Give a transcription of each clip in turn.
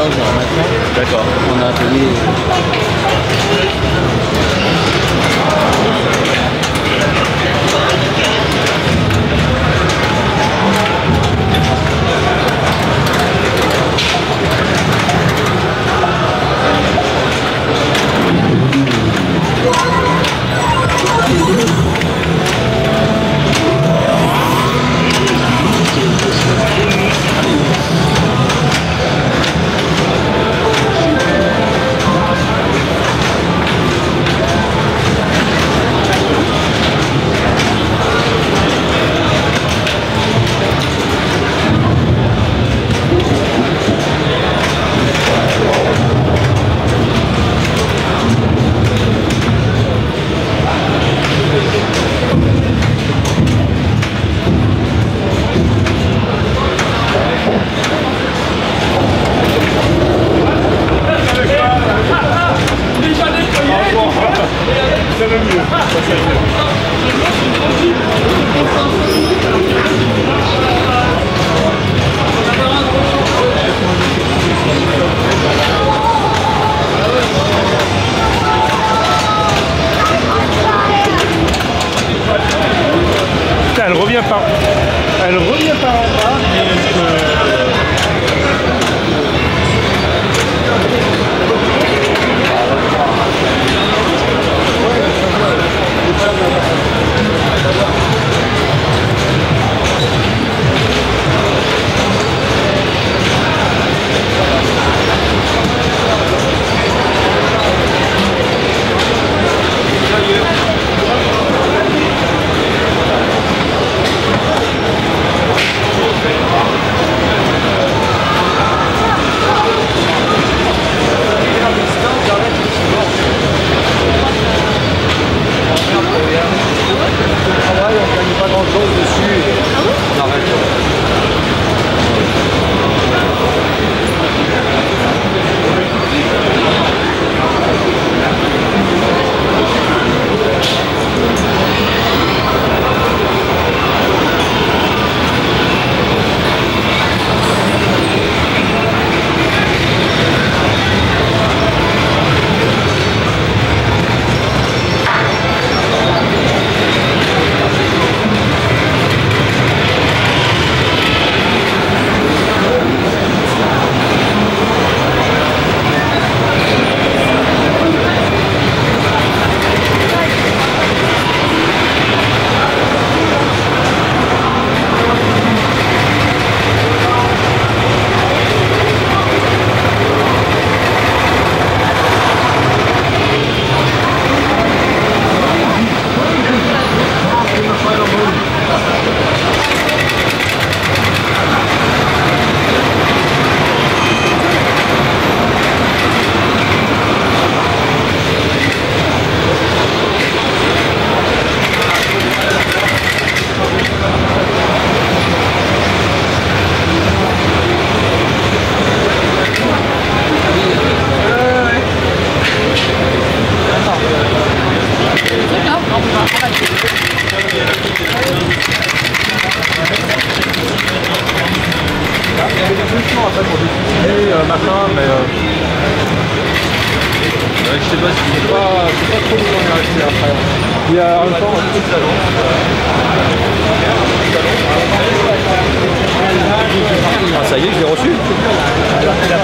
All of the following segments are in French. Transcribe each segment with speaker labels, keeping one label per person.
Speaker 1: loge maintenant.
Speaker 2: D'accord.
Speaker 1: On a atelier.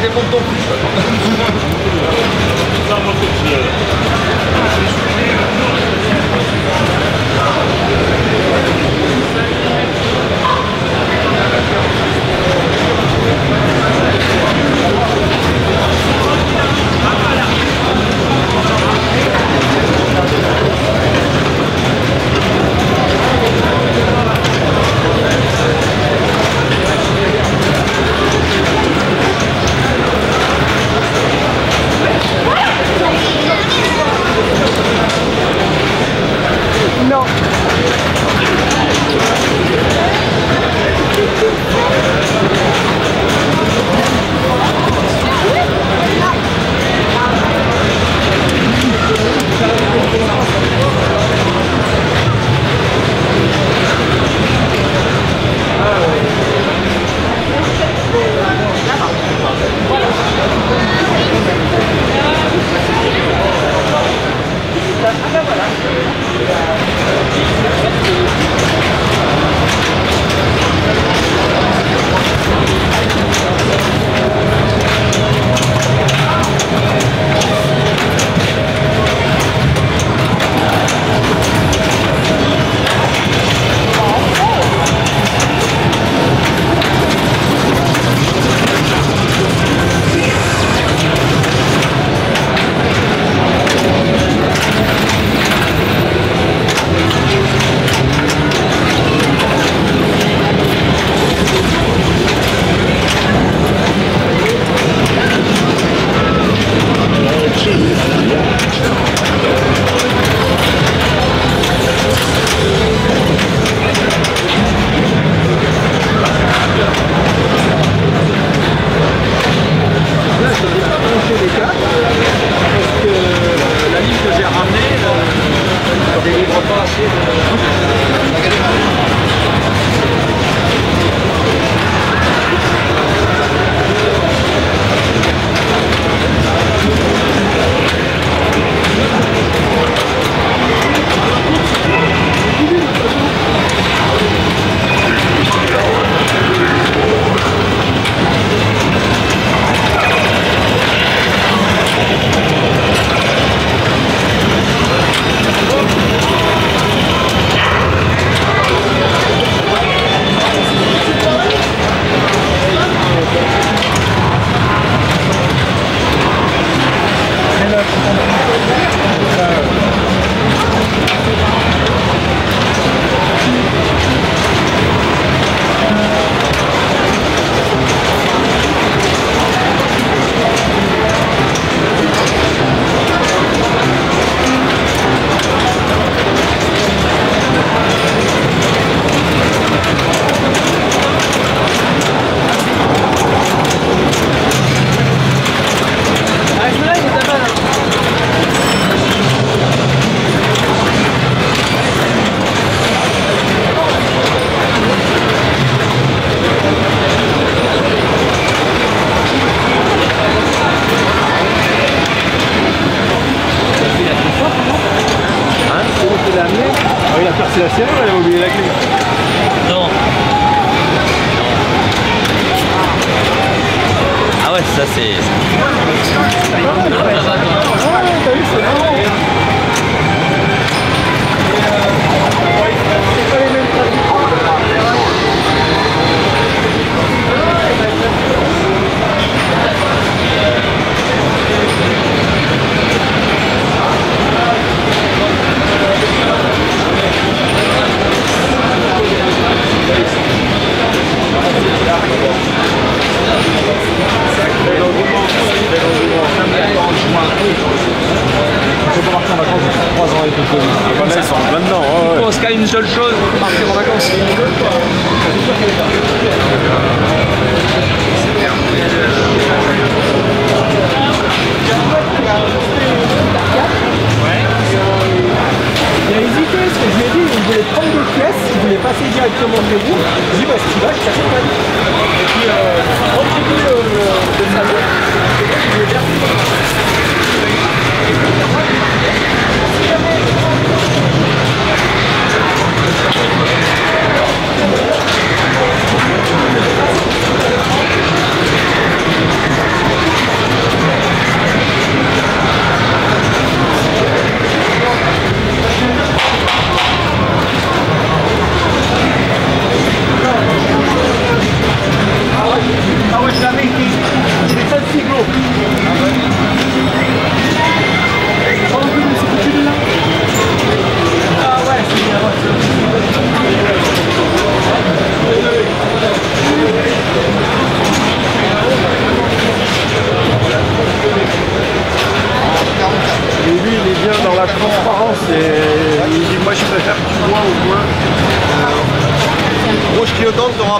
Speaker 2: c'est
Speaker 1: que je-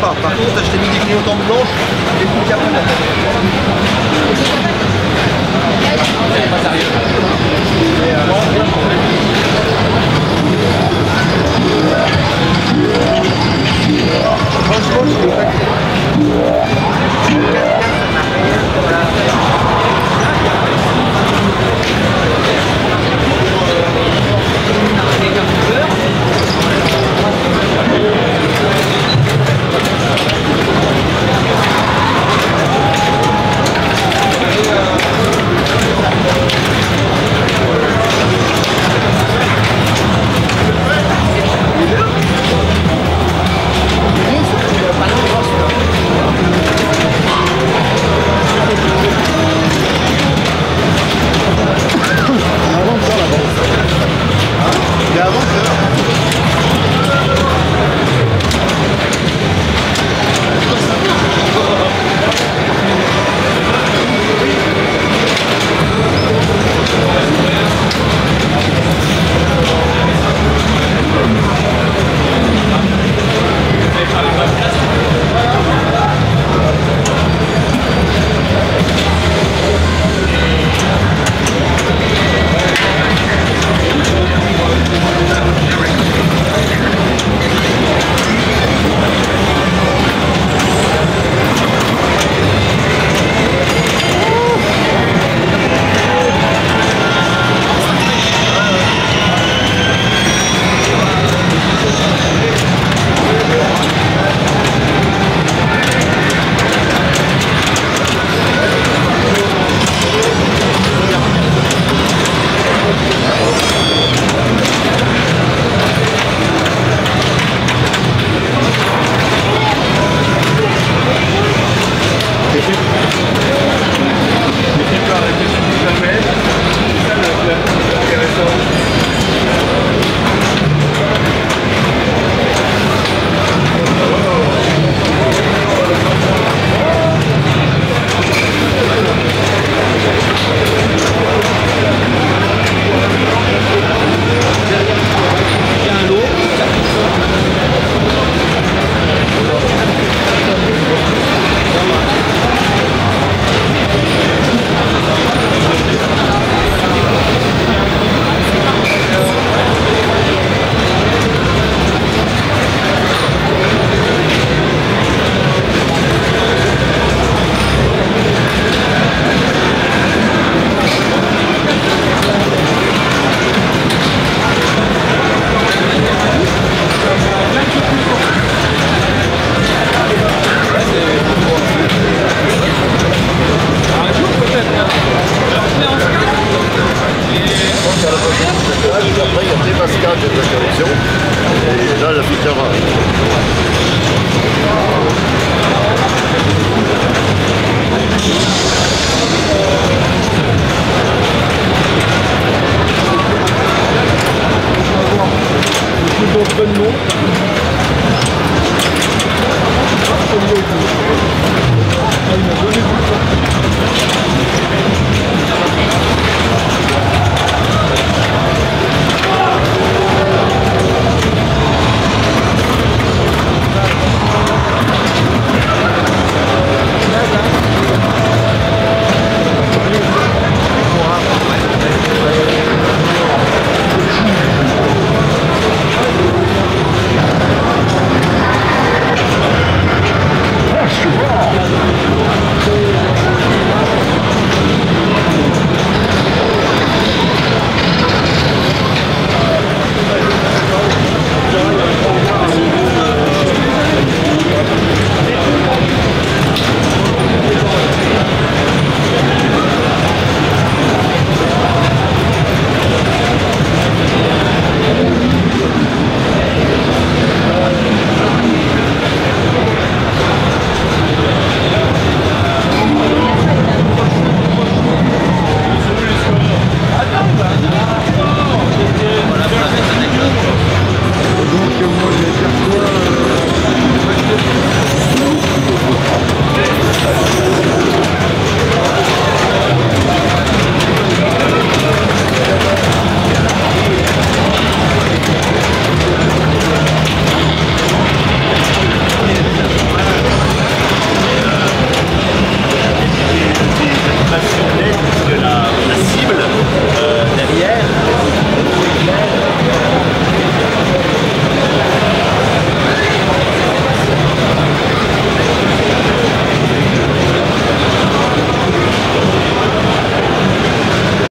Speaker 1: Par contre, je t'ai mis des clignotants blanches et des coups de la.